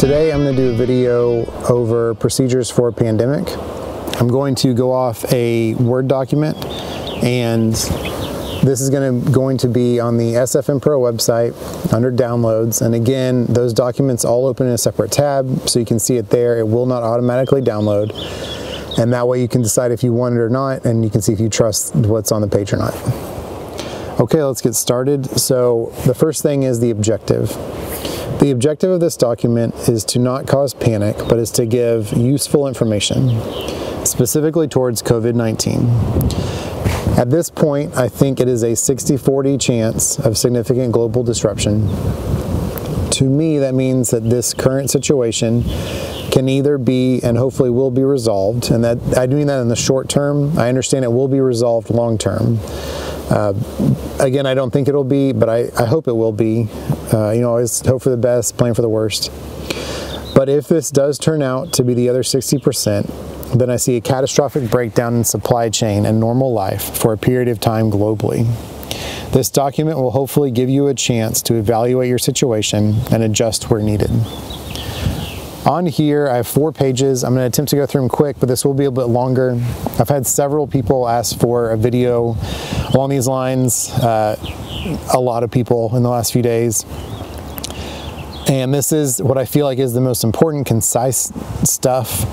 Today I'm going to do a video over procedures for a pandemic. I'm going to go off a Word document and this is going to, going to be on the SFM Pro website under downloads and again those documents all open in a separate tab so you can see it there. It will not automatically download and that way you can decide if you want it or not and you can see if you trust what's on the page or not. Okay, let's get started. So the first thing is the objective. The objective of this document is to not cause panic, but is to give useful information, specifically towards COVID-19. At this point, I think it is a 60-40 chance of significant global disruption. To me, that means that this current situation can either be and hopefully will be resolved, and that I mean that in the short term. I understand it will be resolved long term. Uh, again, I don't think it'll be, but I, I hope it will be. Uh, you know, always hope for the best, plan for the worst. But if this does turn out to be the other 60%, then I see a catastrophic breakdown in supply chain and normal life for a period of time globally. This document will hopefully give you a chance to evaluate your situation and adjust where needed. On here, I have four pages. I'm going to attempt to go through them quick, but this will be a bit longer. I've had several people ask for a video along these lines, uh, a lot of people in the last few days. And this is what I feel like is the most important, concise stuff,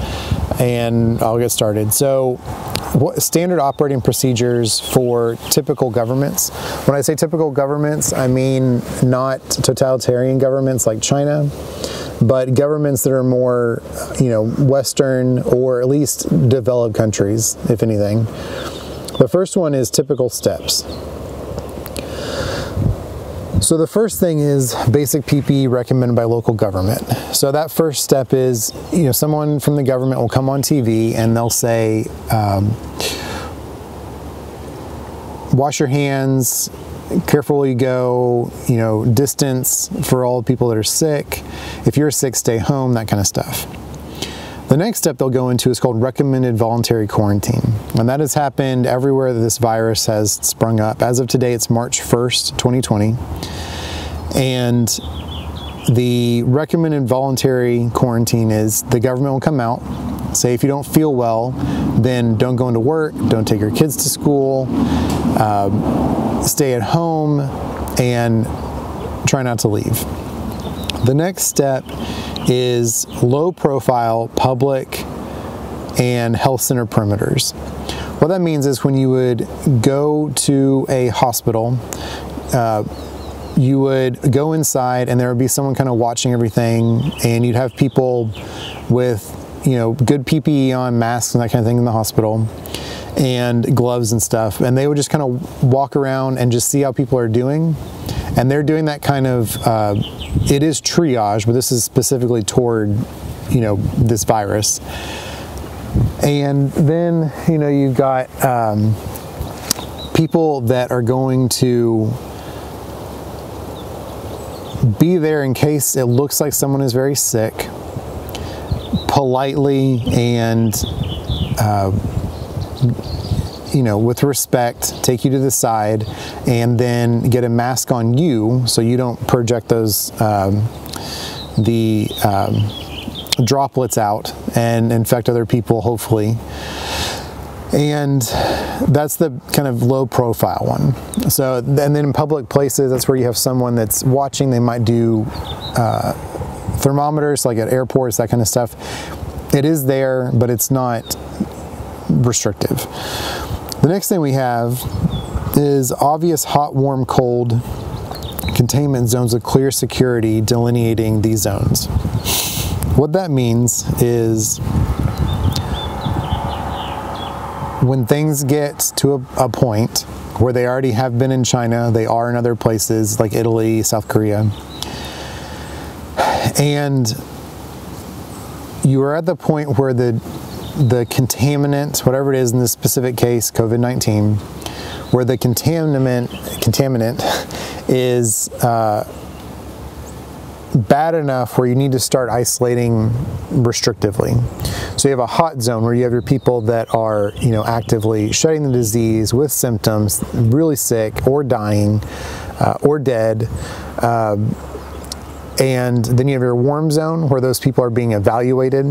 and I'll get started. So what standard operating procedures for typical governments. When I say typical governments, I mean not totalitarian governments like China, but governments that are more, you know, Western or at least developed countries, if anything. The first one is typical steps. So the first thing is basic PPE recommended by local government. So that first step is, you know, someone from the government will come on TV and they'll say, um, wash your hands, careful you go, you know, distance for all the people that are sick. If you're sick, stay home, that kind of stuff. The next step they'll go into is called recommended voluntary quarantine. And that has happened everywhere that this virus has sprung up. As of today, it's March 1st, 2020. And the recommended voluntary quarantine is the government will come out, say if you don't feel well, then don't go into work, don't take your kids to school, uh, stay at home, and try not to leave. The next step is low profile public and health center perimeters. What that means is when you would go to a hospital, uh, you would go inside and there would be someone kind of watching everything and you'd have people with you know good PPE on masks and that kind of thing in the hospital and gloves and stuff and they would just kind of walk around and just see how people are doing and they're doing that kind of uh, it is triage but this is specifically toward you know this virus. And then you know you've got um, people that are going to be there in case it looks like someone is very sick politely and uh, you know, with respect, take you to the side, and then get a mask on you so you don't project those um, the um, droplets out and infect other people, hopefully. And that's the kind of low profile one. So, and then in public places, that's where you have someone that's watching. They might do uh, thermometers, like at airports, that kind of stuff. It is there, but it's not restrictive. The next thing we have is obvious hot, warm, cold containment zones with clear security delineating these zones. What that means is when things get to a, a, point where they already have been in China, they are in other places like Italy, South Korea, and you are at the point where the the contaminant, whatever it is in this specific case, COVID-19, where the contaminant, contaminant is uh, bad enough where you need to start isolating restrictively. So you have a hot zone where you have your people that are, you know, actively shedding the disease with symptoms, really sick or dying uh, or dead. Um, And then you have your warm zone where those people are being evaluated.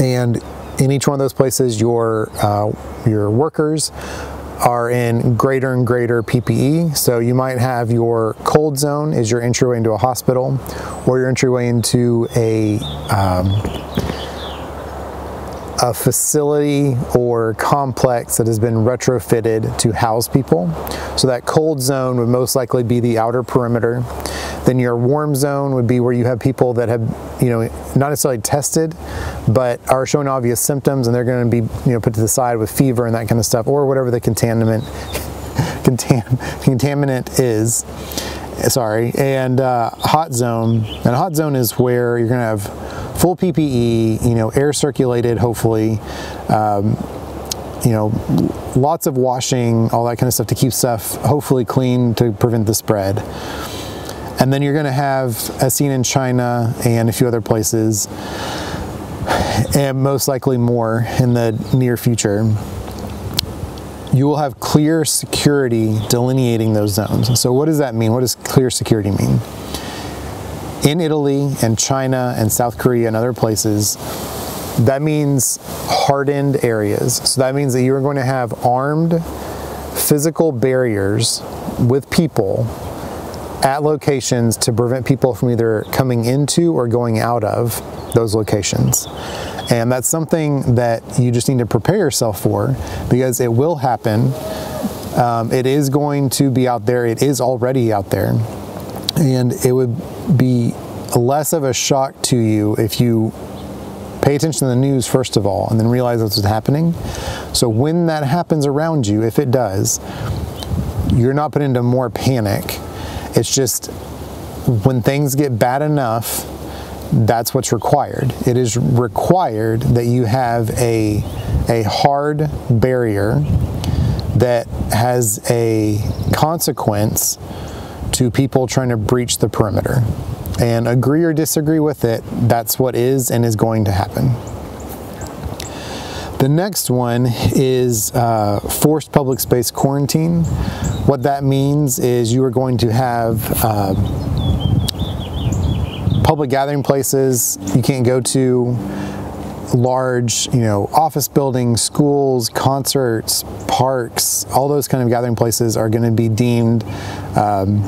And in each one of those places, your uh, your workers are in greater and greater PPE. So you might have your cold zone is your entryway into a hospital, or your entryway into a um, a facility or complex that has been retrofitted to house people. So that cold zone would most likely be the outer perimeter. Then your warm zone would be where you have people that have, you know, not necessarily tested, but are showing obvious symptoms and they're going to be, you know, put to the side with fever and that kind of stuff, or whatever the contaminant contam contaminant is. Sorry, and uh, hot zone. And hot zone is where you're going to have full PPE, you know, air circulated, hopefully. Um, you know, lots of washing, all that kind of stuff to keep stuff hopefully clean to prevent the spread. And then you're going to have, as seen in China and a few other places, and most likely more in the near future, you will have clear security delineating those zones. So, what does that mean? What does clear security mean? In Italy and China and South Korea and other places, that means hardened areas. So, that means that you are going to have armed physical barriers with people at locations to prevent people from either coming into or going out of those locations. And that's something that you just need to prepare yourself for because it will happen. Um, it is going to be out there, it is already out there. And it would be less of a shock to you if you pay attention to the news first of all and then realize what's happening. So when that happens around you, if it does, you're not put into more panic it's just when things get bad enough, that's what's required. It is required that you have a, a hard barrier that has a consequence to people trying to breach the perimeter. And agree or disagree with it, that's what is and is going to happen. The next one is uh, forced public space quarantine. What that means is you are going to have uh, public gathering places you can't go to, large, you know, office buildings, schools, concerts, parks, all those kind of gathering places are going to be deemed um,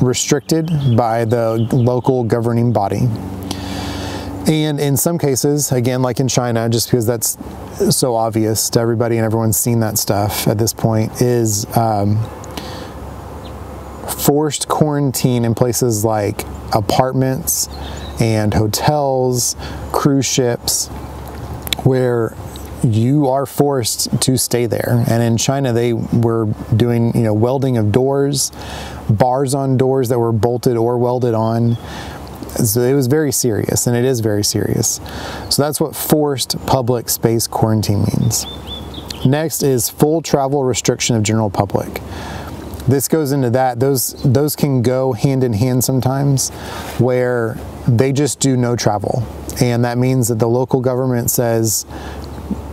restricted by the local governing body. And in some cases, again, like in China, just because that's so obvious to everybody and everyone's seen that stuff at this point, is um, forced quarantine in places like apartments and hotels, cruise ships, where you are forced to stay there. And in China, they were doing, you know, welding of doors, bars on doors that were bolted or welded on. So it was very serious, and it is very serious. So that's what forced public space quarantine means. Next is full travel restriction of general public. This goes into that. Those those can go hand in hand sometimes, where they just do no travel, and that means that the local government says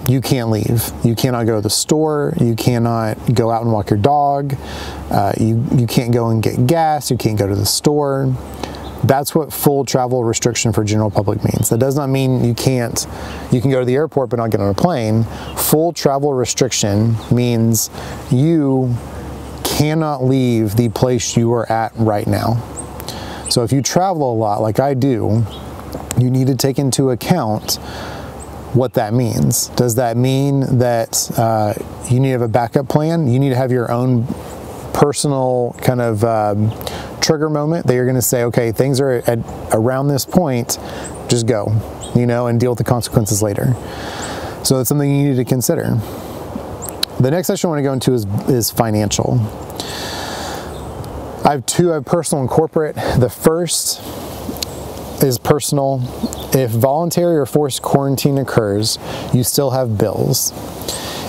you can't leave. You cannot go to the store. You cannot go out and walk your dog. Uh, you you can't go and get gas. You can't go to the store. That's what full travel restriction for general public means. That does not mean you can't, you can go to the airport but not get on a plane. Full travel restriction means you cannot leave the place you are at right now. So if you travel a lot like I do, you need to take into account what that means. Does that mean that uh, you need to have a backup plan? You need to have your own personal kind of um, trigger moment that you're going to say, okay, things are at around this point, just go, you know, and deal with the consequences later. So it's something you need to consider. The next section I want to go into is, is financial. I have two, I have personal and corporate. The first is personal. If voluntary or forced quarantine occurs, you still have bills.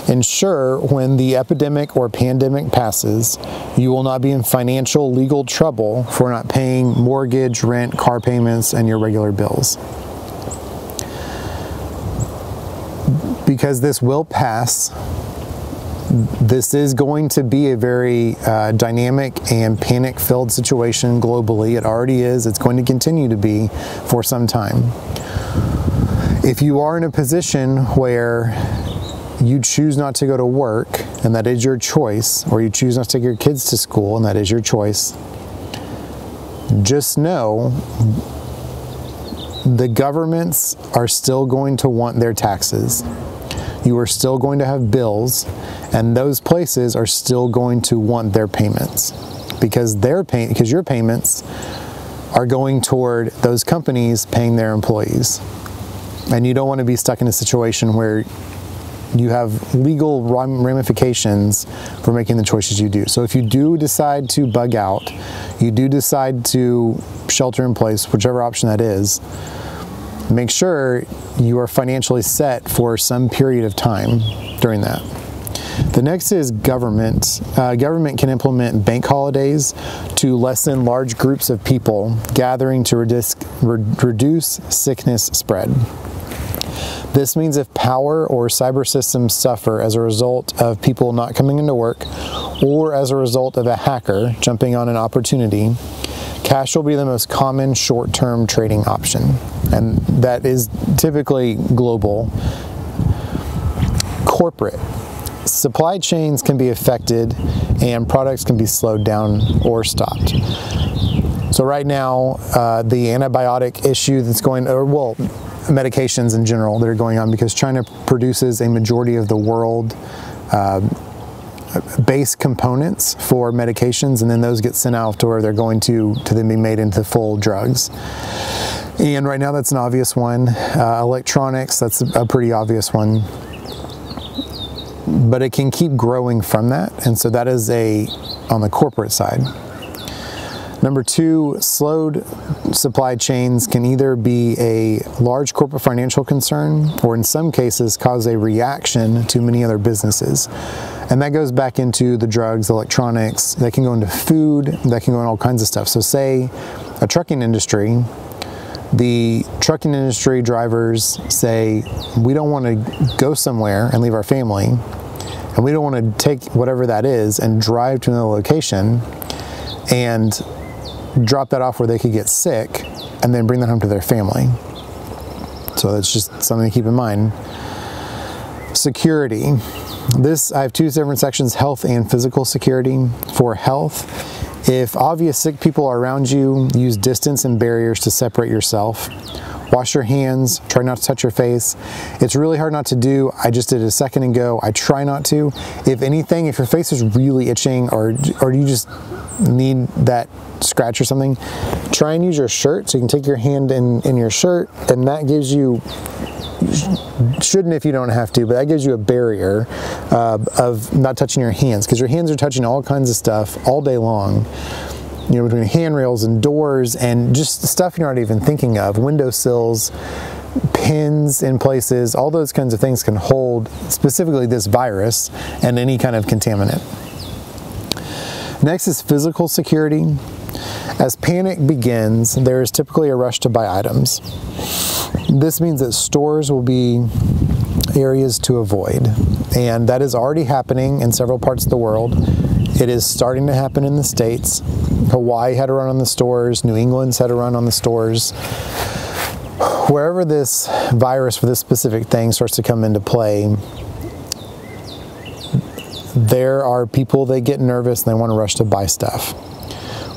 Ensure when the epidemic or pandemic passes, you will not be in financial legal trouble for not paying mortgage, rent, car payments, and your regular bills. Because this will pass, this is going to be a very uh, dynamic and panic filled situation globally. It already is, it's going to continue to be for some time. If you are in a position where you choose not to go to work and that is your choice, or you choose not to take your kids to school and that is your choice, just know the governments are still going to want their taxes. You are still going to have bills, and those places are still going to want their payments because their pay because your payments are going toward those companies paying their employees. And you don't want to be stuck in a situation where you have legal ramifications for making the choices you do. So if you do decide to bug out, you do decide to shelter in place, whichever option that is, make sure you are financially set for some period of time during that. The next is government. Uh, government can implement bank holidays to lessen large groups of people gathering to re reduce sickness spread. This means if power or cyber systems suffer as a result of people not coming into work or as a result of a hacker jumping on an opportunity, cash will be the most common short-term trading option. And that is typically global. Corporate. Supply chains can be affected and products can be slowed down or stopped. So right now, uh, the antibiotic issue that's going, or well, medications in general that are going on because China produces a majority of the world uh, base components for medications and then those get sent out to where they're going to to then be made into full drugs. And right now that's an obvious one. Uh, electronics that's a pretty obvious one. But it can keep growing from that and so that is a on the corporate side Number two, slowed supply chains can either be a large corporate financial concern or in some cases cause a reaction to many other businesses. And that goes back into the drugs, electronics, that can go into food, that can go in all kinds of stuff. So say a trucking industry, the trucking industry drivers say, we don't want to go somewhere and leave our family, and we don't want to take whatever that is and drive to another location and drop that off where they could get sick and then bring that home to their family. So that's just something to keep in mind. Security. This, I have two different sections, health and physical security. For health, if obvious sick people are around you, use distance and barriers to separate yourself. Wash your hands, try not to touch your face. It's really hard not to do. I just did a second ago. I try not to. If anything, if your face is really itching or, or you just need that scratch or something, try and use your shirt. So you can take your hand in, in your shirt and that gives you shouldn't if you don't have to, but that gives you a barrier uh, of not touching your hands because your hands are touching all kinds of stuff all day long. You know, between handrails and doors and just stuff you're not even thinking of, windowsills, pins in places, all those kinds of things can hold specifically this virus and any kind of contaminant. Next is physical security. As panic begins, there is typically a rush to buy items. This means that stores will be areas to avoid, and that is already happening in several parts of the world. It is starting to happen in the States. Hawaii had a run on the stores, New England's had a run on the stores. Wherever this virus for this specific thing starts to come into play, there are people that get nervous and they want to rush to buy stuff.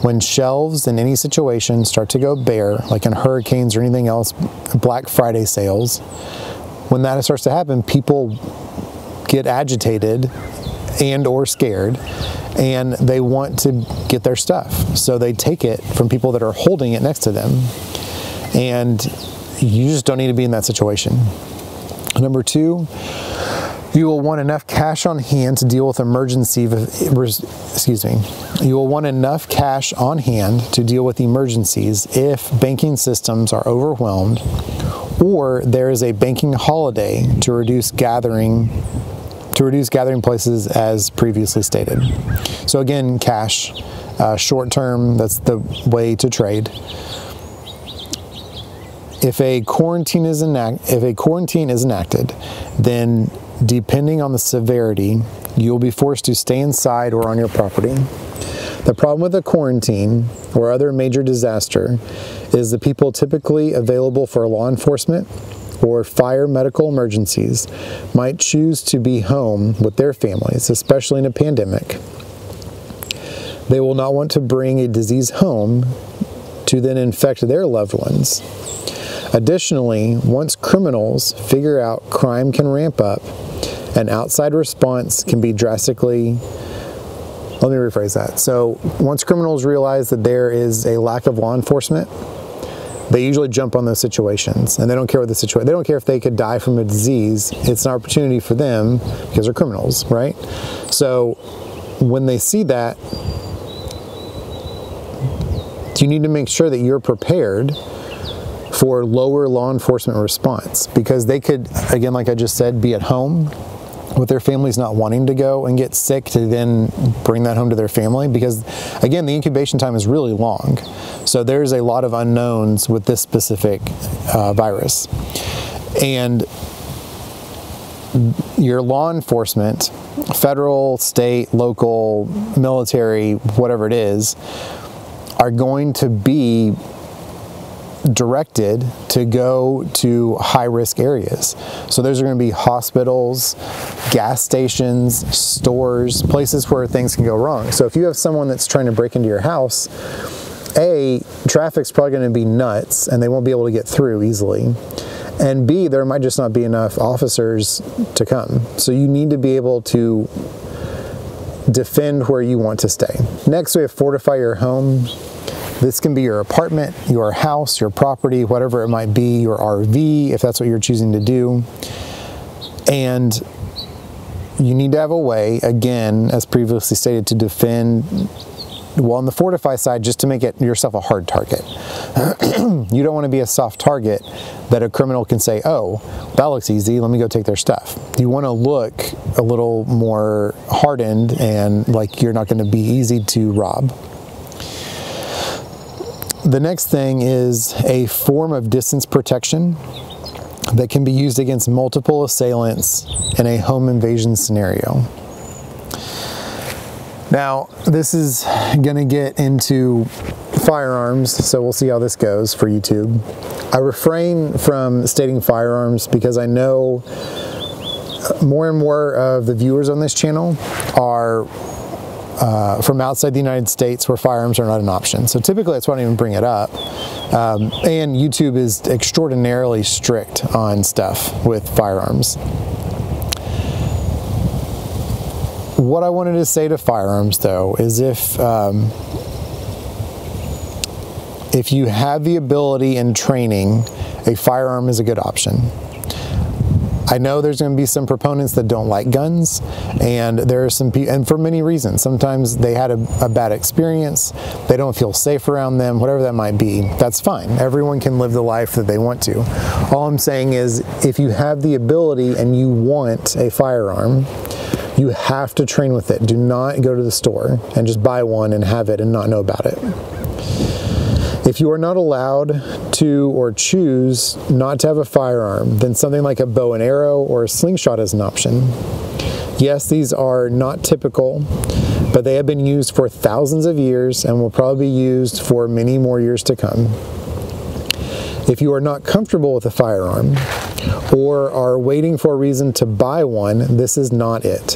When shelves in any situation start to go bare, like in hurricanes or anything else, Black Friday sales, when that starts to happen, people get agitated and or scared and they want to get their stuff. So they take it from people that are holding it next to them. And you just don't need to be in that situation. Number two, you will want enough cash on hand to deal with emergency, excuse me, you will want enough cash on hand to deal with emergencies if banking systems are overwhelmed or there is a banking holiday to reduce gathering to reduce gathering places as previously stated. So again, cash, uh, short term, that's the way to trade. If a quarantine is enact- if a quarantine is enacted, then depending on the severity, you'll be forced to stay inside or on your property. The problem with a quarantine or other major disaster is the people typically available for law enforcement or fire medical emergencies might choose to be home with their families, especially in a pandemic. They will not want to bring a disease home to then infect their loved ones. Additionally, once criminals figure out crime can ramp up, an outside response can be drastically. Let me rephrase that. So, once criminals realize that there is a lack of law enforcement, they usually jump on those situations and they don't care what the situation they don't care if they could die from a disease it's an opportunity for them because they're criminals right so when they see that you need to make sure that you're prepared for lower law enforcement response because they could again like i just said be at home with their families not wanting to go and get sick to then bring that home to their family because again the incubation time is really long. So there's a lot of unknowns with this specific uh, virus. And your law enforcement federal state local military whatever it is are going to be directed to go to high risk areas. So those are going to be hospitals, gas stations, stores, places where things can go wrong. So if you have someone that's trying to break into your house, A, traffic's probably going to be nuts and they won't be able to get through easily. And B, there might just not be enough officers to come. So you need to be able to defend where you want to stay. Next, we have fortify your home. This can be your apartment, your house, your property, whatever it might be, your RV, if that's what you're choosing to do. And you need to have a way, again, as previously stated, to defend well on the fortify side just to make it yourself a hard target. You don't want to be a soft target that a criminal can say oh that looks easy let me go take their stuff. You want to look a little more hardened and like you're not going to be easy to rob the next thing is a form of distance protection that can be used against multiple assailants in a home invasion scenario. Now, this is going to get into firearms, so we'll see how this goes for YouTube. I refrain from stating firearms because I know more and more of the viewers on this channel are uh, from outside the United States where firearms are not an option. So typically that's why I don't even bring it up. Um, and YouTube is extraordinarily strict on stuff with firearms. What I wanted to say to firearms though is if um, if you have the ability and training, a firearm is a good option. I know there's going to be some proponents that don't like guns, and there are some people, and for many reasons. Sometimes they had a, a, bad experience, they don't feel safe around them, whatever that might be. That's fine. Everyone can live the life that they want to. All I'm saying is, if you have the ability and you want a firearm, you have to train with it. Do not go to the store and just buy one and have it and not know about it. If you are not allowed to or choose not to have a firearm, then something like a bow and arrow or a slingshot is an option. Yes, these are not typical, but they have been used for thousands of years and will probably be used for many more years to come. If you are not comfortable with a firearm or are waiting for a reason to buy one, this is not it.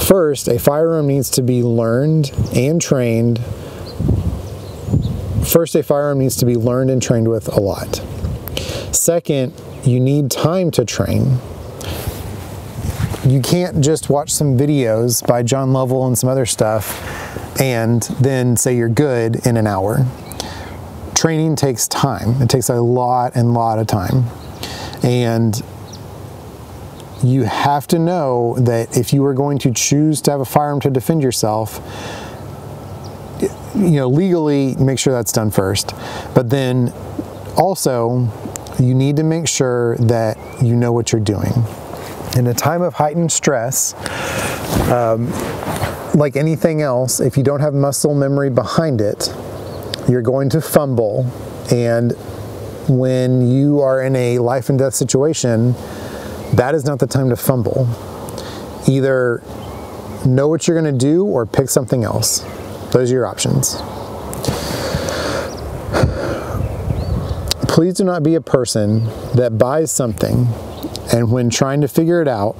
First, a firearm needs to be learned and trained First, a firearm needs to be learned and trained with a lot. Second, you need time to train. You can't just watch some videos by John Lovell and some other stuff and then say you're good in an hour. Training takes time. It takes a lot and lot of time. And you have to know that if you are going to choose to have a firearm to defend yourself, you know, legally make sure that's done first. But then also, you need to make sure that you know what you're doing. In a time of heightened stress, um, like anything else, if you don't have muscle memory behind it, you're going to fumble. And when you are in a life and death situation, that is not the time to fumble. Either know what you're going to do or pick something else. Those are your options. Please do not be a person that buys something and when trying to figure it out,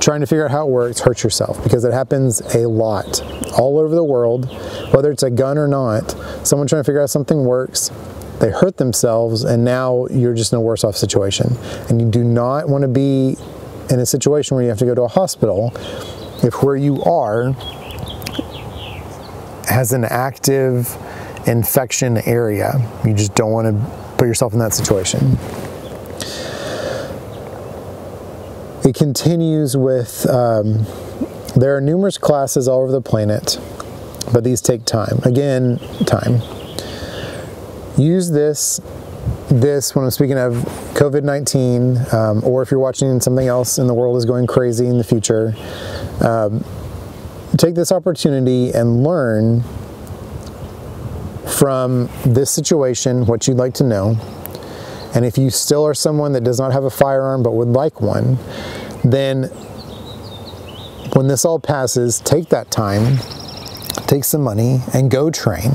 trying to figure out how it works, hurts yourself because it happens a lot all over the world, whether it's a gun or not. Someone trying to figure out something works, they hurt themselves, and now you're just in a worse off situation. And you do not want to be in a situation where you have to go to a hospital if where you are has an active infection area. You just don't want to put yourself in that situation. It continues with um, there are numerous classes all over the planet, but these take time. Again, time. Use this this when I'm speaking of COVID 19, um, or if you're watching something else and the world is going crazy in the future, um, take this opportunity and learn from this situation what you'd like to know. And if you still are someone that does not have a firearm but would like one, then when this all passes, take that time, take some money, and go train.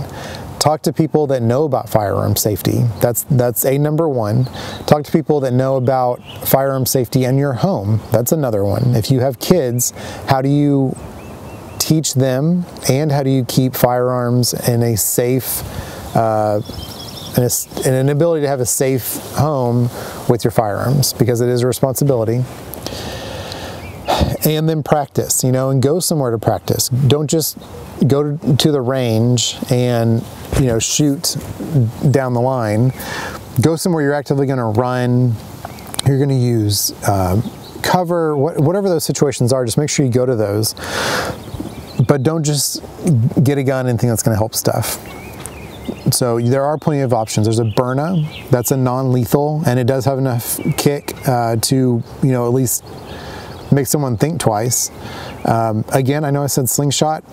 Talk to people that know about firearm safety. That's that's a number one. Talk to people that know about firearm safety in your home. That's another one. If you have kids, how do you teach them? And how do you keep firearms in a safe uh, a, an ability to have a safe home with your firearms? Because it is a responsibility. And then practice you know and go somewhere to practice. Don't just go to the range and you know shoot down the line. Go somewhere you're actively going to run. You're going to use uh, cover whatever those situations are just make sure you go to those but don't just get a gun and think that's going to help stuff. So there are plenty of options. There's a Byrna, that's a non-lethal, and it does have enough kick uh, to, you know, at least make someone think twice. Um, again, I know I said slingshot,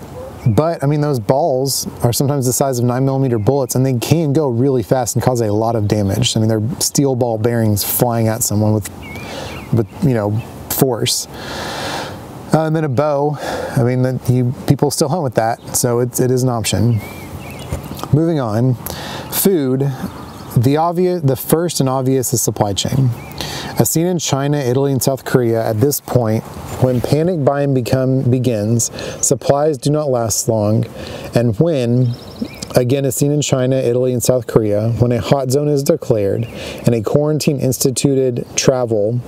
but I mean those balls are sometimes the size of nine millimeter bullets, and they can go really fast and cause a lot of damage. I mean they're steel ball bearings flying at someone with, with you know, force. Uh, and then a bow, I mean, you, people still hunt with that, so it's, it is an option. Moving on, food, the obvious, the first and obvious is supply chain. As seen in China, Italy, and South Korea, at this point, when panic buying become, begins, supplies do not last long, and when Again, as seen in China, Italy, and South Korea, when a hot zone is declared and a quarantine instituted travel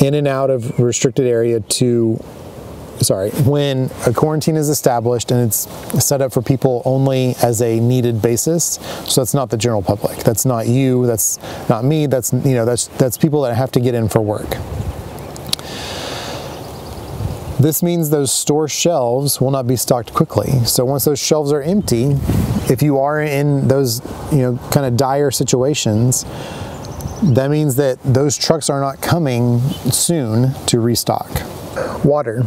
in and out of restricted area to sorry, when a quarantine is established and it's set up for people only as a needed basis, so that's not the general public. That's not you, that's not me, that's you know, that's that's people that have to get in for work. This means those store shelves will not be stocked quickly. So once those shelves are empty, if you are in those, you know, kind of dire situations, that means that those trucks are not coming soon to restock. Water.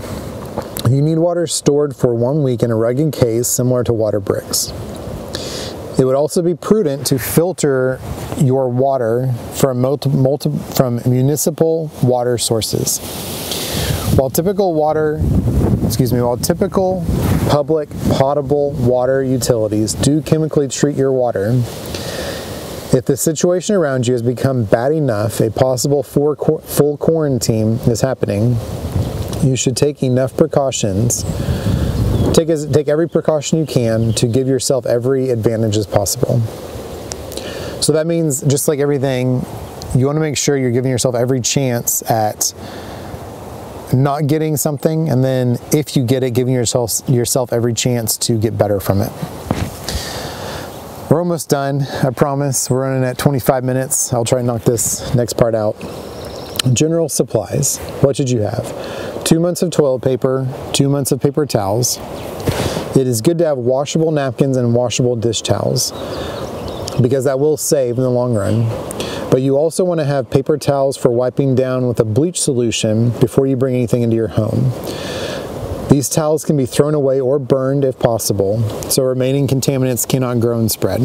You need water stored for one week in a rugged case similar to water bricks. It would also be prudent to filter your water from, multi, multi, from municipal water sources. While typical water, excuse me, while typical public potable water utilities do chemically treat your water, if the situation around you has become bad enough, a possible full quarantine is happening, you should take enough precautions. Take, as, take every precaution you can to give yourself every advantage as possible. So that means, just like everything, you want to make sure you're giving yourself every chance at not getting something, and then if you get it, giving yourself yourself every chance to get better from it. We're almost done, I promise. We're running at 25 minutes. I'll try and knock this next part out. General supplies. What should you have? Two months of toilet paper, two months of paper towels. It is good to have washable napkins and washable dish towels because that will save in the long run. But you also want to have paper towels for wiping down with a bleach solution before you bring anything into your home. These towels can be thrown away or burned if possible, so remaining contaminants cannot grow and spread.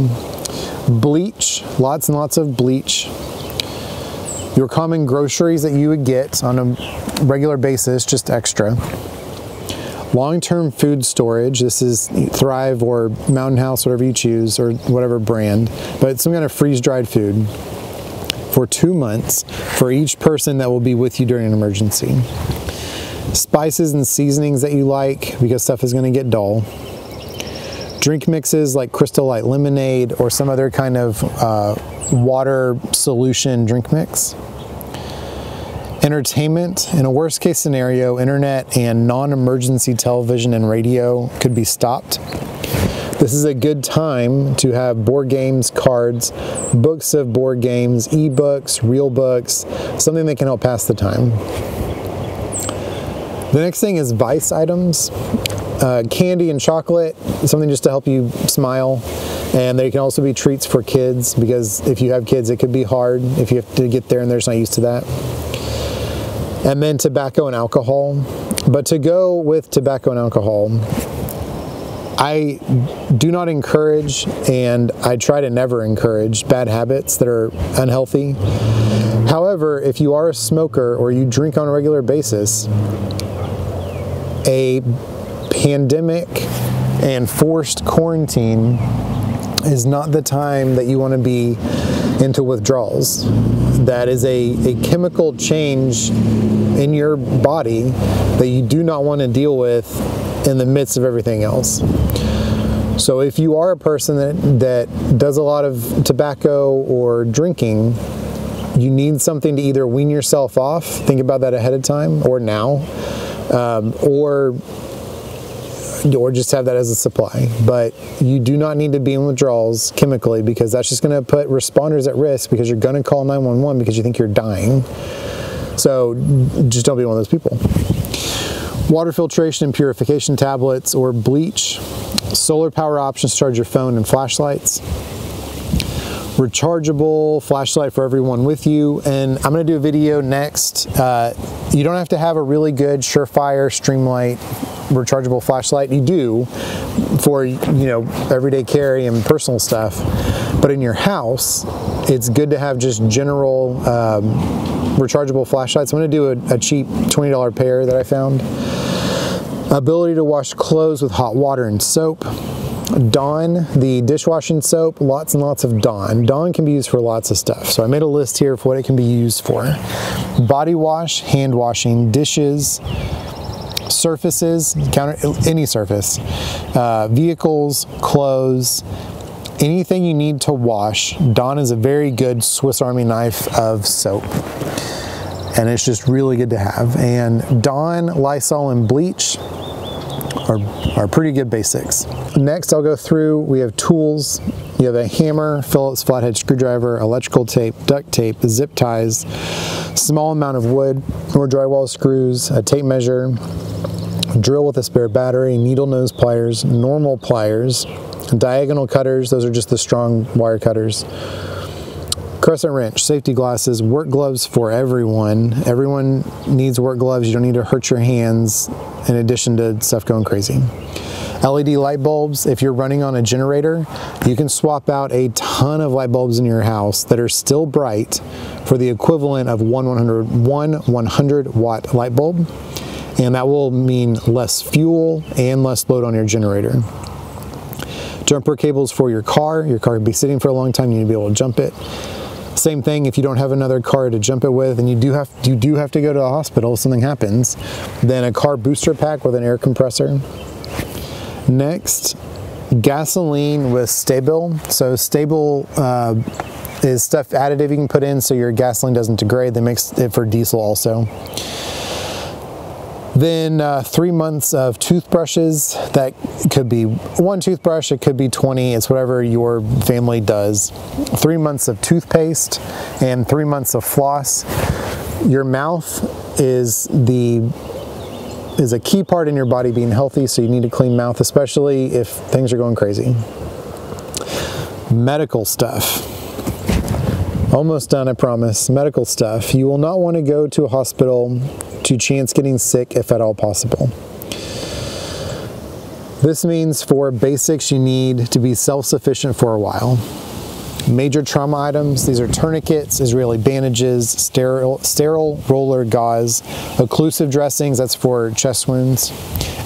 Bleach, lots and lots of bleach. your common groceries that you would get on a regular basis, just extra. Long-term food storage, this is Thrive or Mountain House, whatever you choose, or whatever brand, but some kind of freeze-dried food for two months for each person that will be with you during an emergency. Spices and seasonings that you like because stuff is going to get dull. Drink mixes like Crystal Light Lemonade or some other kind of uh, water solution drink mix entertainment. In a worst case scenario, internet and non-emergency television and radio could be stopped. This is a good time to have board games, cards, books of board games, ebooks, real books, something that can help pass the time. The next thing is vice items. Uh, candy and chocolate, something just to help you smile. And they can also be treats for kids because if you have kids, it could be hard if you have to get there and they're just not used to that and then tobacco and alcohol. But to go with tobacco and alcohol, I do not encourage and I try to never encourage bad habits that are unhealthy. However, if you are a smoker or you drink on a regular basis, a pandemic and forced quarantine is not the time that you want to be into withdrawals. That is a, a chemical change in your body that you do not want to deal with in the midst of everything else. So if you are a person that, that does a lot of tobacco or drinking, you need something to either wean yourself off, think about that ahead of time or now, um, or or just have that as a supply. But you do not need to be in withdrawals chemically because that's just going to put responders at risk because you're going to call 911 because you think you're dying. So just don't be one of those people. Water filtration and purification tablets or bleach, solar power options to charge your phone and flashlights, rechargeable flashlight for everyone with you. And I'm going to do a video next. Uh, you don't have to have a really good Surefire Streamlight rechargeable flashlight. You do for you know everyday carry and personal stuff, but in your house, it's good to have just general um, rechargeable flashlights. I'm to do a, a cheap $20 pair that I found. Ability to wash clothes with hot water and soap. Dawn, the dishwashing soap, lots and lots of Dawn. Dawn can be used for lots of stuff. So I made a list here of what it can be used for. Body wash, hand washing, dishes, surfaces, counter any surface, uh, vehicles, clothes, anything you need to wash. Dawn is a very good Swiss Army knife of soap. And it's just really good to have. And Dawn, Lysol, and bleach are, pretty good basics. Next, I'll go through, we have tools. You have a hammer, Phillips flathead screwdriver, electrical tape, duct tape, zip ties, small amount of wood or drywall screws, a tape measure, drill with a spare battery, needle nose pliers, normal pliers, diagonal cutters, those are just the strong wire cutters, crescent wrench, safety glasses, work gloves for everyone. Everyone needs work gloves. You don't need to hurt your hands in addition to stuff going crazy. LED light bulbs, if you're running on a generator, you can swap out a ton of light bulbs in your house that are still bright for the equivalent of one 100, one 100 watt light bulb and that will mean less fuel and less load on your generator. Jumper cables for your car. Your car could be sitting for a long time, you need to be able to jump it. Same thing if you don't have another car to jump it with and you do have you do have to go to the hospital if something happens, then a car booster pack with an air compressor. Next, gasoline with Sta-Bil. So Sta-Bil uh, is stuff additive you can put in so your gasoline doesn't degrade. That makes it for diesel also. Then uh, three months of toothbrushes. That could be one toothbrush, it could be 20, it's whatever your family does. Three months of toothpaste and three months of floss. Your mouth is the is a key part in your body being healthy, so you need a clean mouth, especially if things are going crazy. Medical stuff. Almost done, I promise. Medical stuff. You will not want to go to a hospital to chance getting sick if at all possible. This means for basics, you need to be self-sufficient for a while. Major trauma items, these are tourniquets, Israeli bandages, sterile, sterile roller gauze, occlusive dressings, that's for chest wounds.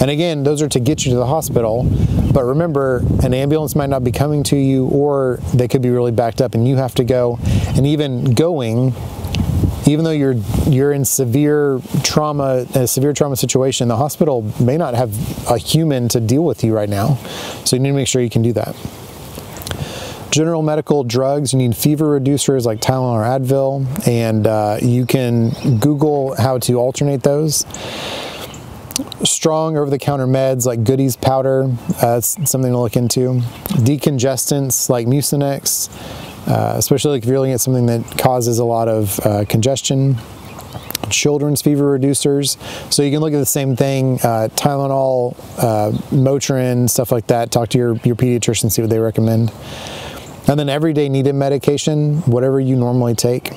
And again, those are to get you to the hospital. But remember, an ambulance might not be coming to you or they could be really backed up and you have to go. And even going, even though you're you're in severe trauma, a severe trauma situation, the hospital may not have a human to deal with you right now. So you need to make sure you can do that. General medical drugs, you need fever reducers like Tylenol or Advil, and uh, you can Google how to alternate those. Strong over-the-counter meds like Goody's powder, uh, that's something to look into. Decongestants like Mucinex, uh, especially if you're looking at something that causes a lot of uh, congestion. Children's fever reducers. So you can look at the same thing, uh, Tylenol, uh, Motrin, stuff like that. Talk to your, your pediatrician, see what they recommend. And then everyday needed medication, whatever you normally take.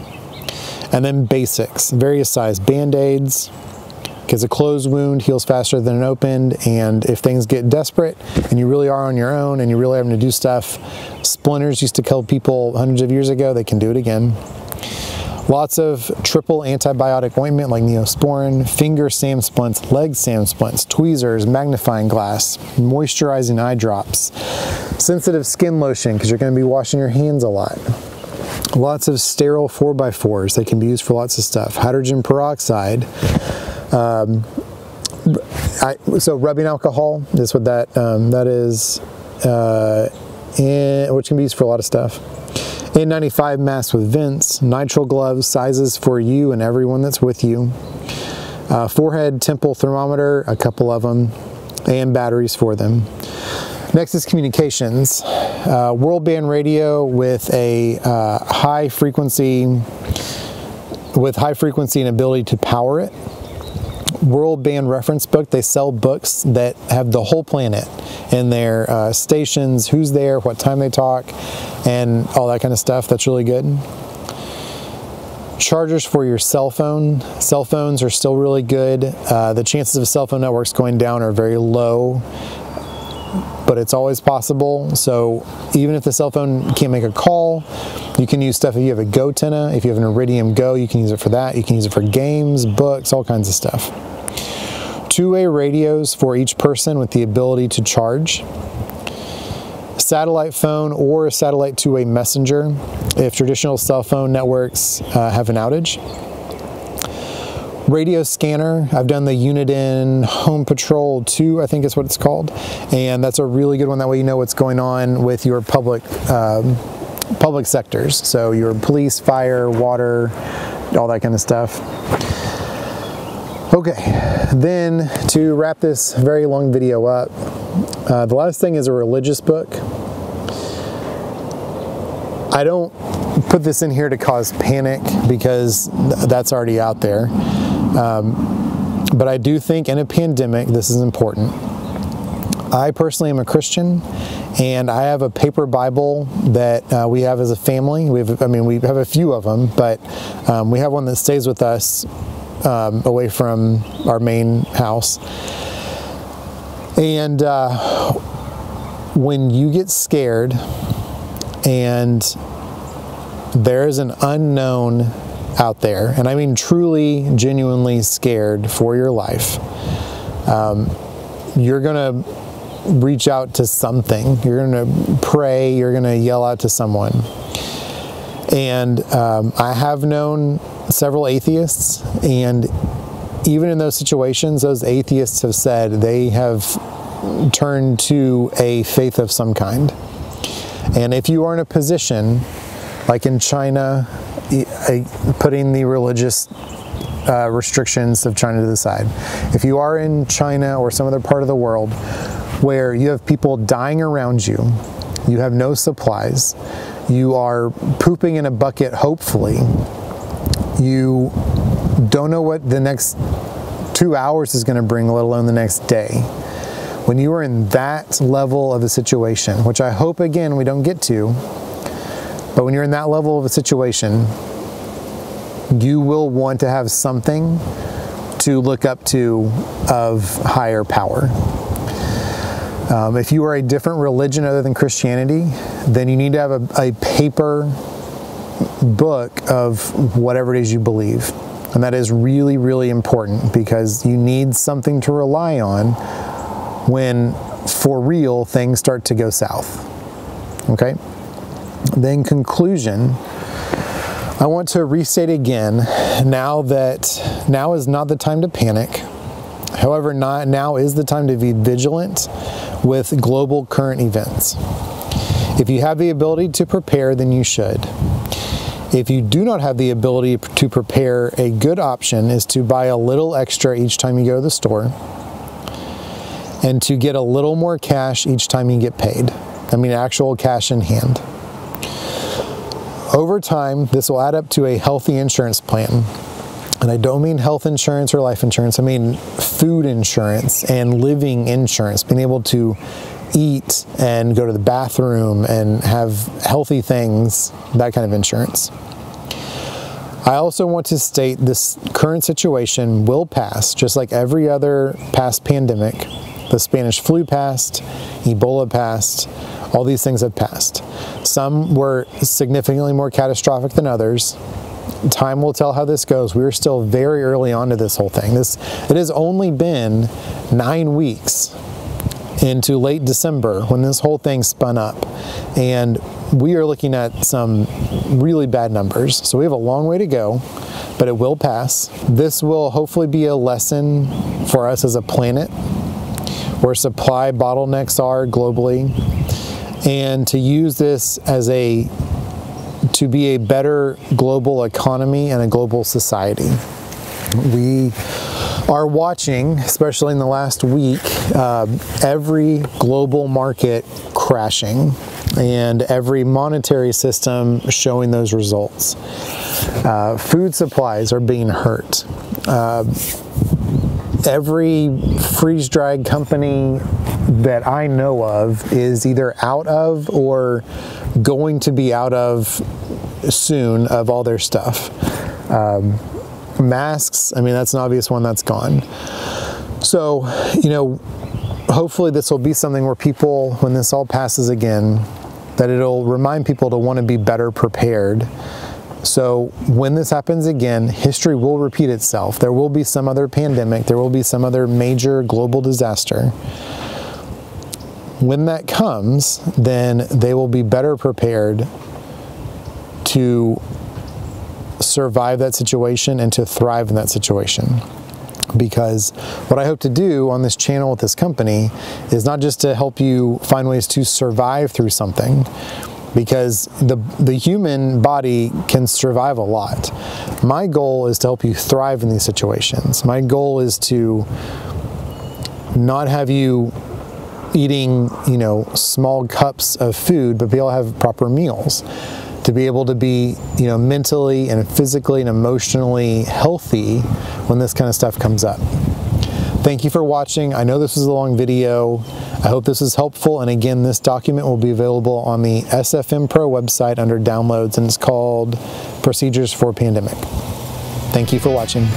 And then basics, various size band-aids, because a closed wound heals faster than an opened and if things get desperate and you really are on your own and you're really having to do stuff splinters used to kill people hundreds of years ago they can do it again Lots of triple antibiotic ointment like Neosporin, finger SAM splints, leg SAM splints, tweezers, magnifying glass, moisturizing eye drops, sensitive skin lotion because you're going to be washing your hands a lot. Lots of sterile 4x4s. They can be used for lots of stuff. Hydrogen peroxide. Um, I, so rubbing alcohol is what that um, that is, uh, and, which can be used for a lot of stuff. N95 masks with vents, nitrile gloves, sizes for you and everyone that's with you. Uh, forehead temple thermometer, a couple of them, and batteries for them. Next is communications. Uh, world band radio with a uh, high frequency, with high frequency and ability to power it. World Band Reference Book. They sell books that have the whole planet in their uh, stations, who's there, what time they talk, and all that kind of stuff. That's really good. Chargers for your cell phone. Cell phones are still really good. Uh, the chances of cell phone networks going down are very low, but it's always possible. So even if the cell phone can't make a call, you can use stuff if you have a GoTenna. If you have an Iridium Go, you can use it for that. You can use it for games, books, all kinds of stuff. Two-way radios for each person with the ability to charge satellite phone or a satellite two-way messenger if traditional cell phone networks uh, have an outage. Radio scanner, I've done the Uniden Home Patrol 2, I think is what it's called, and that's a really good one. That way you know what's going on with your public um, public sectors, so your police, fire, water, all that kind of stuff. Okay, then to wrap this very long video up, uh, the last thing is a religious book. I don't put this in here to cause panic because that's already out there. Um, but I do think in a pandemic, this is important. I personally am a Christian, and I have a paper Bible that uh, we have as a family. We have, I mean, we have a few of them, but um, we have one that stays with us um, away from our main house. And uh, when you get scared and there is an unknown out there, and I mean truly, genuinely scared for your life, um, you're going to reach out to something. You're going to pray, you're going to yell out to someone. And um, I have known several atheists, and even in those situations, those atheists have said they have turned to a faith of some kind. And if you are in a position, like in China, putting the religious uh, restrictions of China to the side, if you are in China or some other part of the world where you have people dying around you, you have no supplies, you are pooping in a bucket, hopefully, you don't know what the next two hours is going to bring, let alone the next day. When you are in that level of a situation, which I hope again we don't get to, but when you're in that level of a situation, you will want to have something to look up to of higher power. Um, if you are a different religion other than Christianity, then you need to have a, a paper book of whatever it is you believe. And that is really, really important because you need something to rely on when, for real, things start to go south. Okay? Then, conclusion. I want to restate again now that now is not the time to panic. However, not, now is the time to be vigilant with global current events. If you have the ability to prepare, then you should. If you do not have the ability to prepare, a good option is to buy a little extra each time you go to the store and to get a little more cash each time you get paid. I mean, actual cash in hand. Over time, this will add up to a healthy insurance plan. And I don't mean health insurance or life insurance, I mean food insurance and living insurance, being able to eat and go to the bathroom and have healthy things, that kind of insurance. I also want to state this current situation will pass, just like every other past pandemic. The Spanish flu passed, Ebola passed, all these things have passed. Some were significantly more catastrophic than others. Time will tell how this goes. We're still very early on to this whole thing. This it has only been nine weeks into late December when this whole thing spun up. And we are looking at some really bad numbers. So we have a long way to go, but it will pass. This will hopefully be a lesson for us as a planet where supply bottlenecks are globally and to use this as a to be a better global economy and a global society. We are watching, especially in the last week, uh, every global market crashing and every monetary system showing those results. Uh, food supplies are being hurt. Uh, every freeze dried company that I know of is either out of or going to be out of soon of all their stuff. Um, masks, I mean, that's an obvious one that's gone. So, you know, hopefully this will be something where people, when this all passes again, that it'll remind people to want to be better prepared. So when this happens again, history will repeat itself. There will be some other pandemic, there will be some other major global disaster. When that comes, then they will be better prepared to survive that situation and to thrive in that situation. Because what I hope to do on this channel with this company is not just to help you find ways to survive through something, because the, the human body can survive a lot. My goal is to help you thrive in these situations. My goal is to not have you eating, you know, small cups of food, but be able to have proper meals. To be able to be, you know, mentally and physically and emotionally healthy when this kind of stuff comes up. Thank you for watching. I know this was a long video. I hope this is helpful. And again, this document will be available on the SFM Pro website under downloads and it's called Procedures for Pandemic. Thank you for watching.